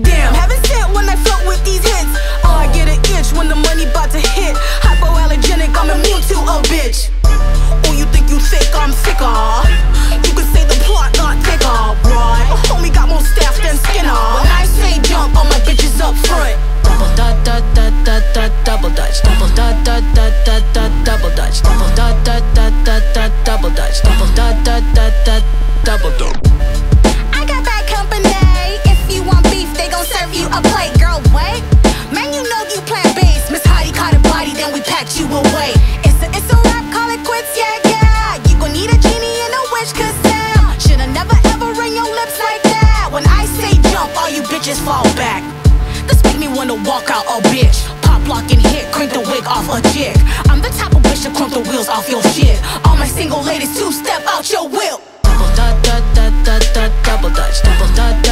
Damn, haven't sent when I float with these hits. Oh, I get an itch when the money bout to hit. Hypoallergenic, I'm immune to a bitch. Oh, you think you sick? I'm sicker. You could say the plot not thicker, right? A homie got more staff than Skinner. When I say jump, all my bitches up front. Double dot dot dot dot dot double dutch. Double dot dot dot dot dot double dutch. Double dot dot dot dot dot double dutch. Double dot dot dot dot. Bitches fall back. This make me wanna walk out a bitch. Pop lock and hit, crank the wig off a chick. I'm the type of bitch to crump the wheels off your shit. All my single ladies, two step out your will. Double dut dut dut dut dut, double dutch, double dut